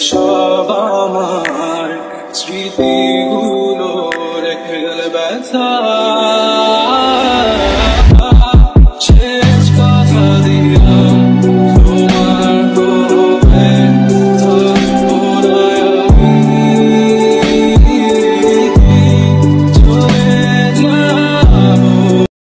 সব আমার স্মৃতিগুলো রেখে গেলে ব্যথা।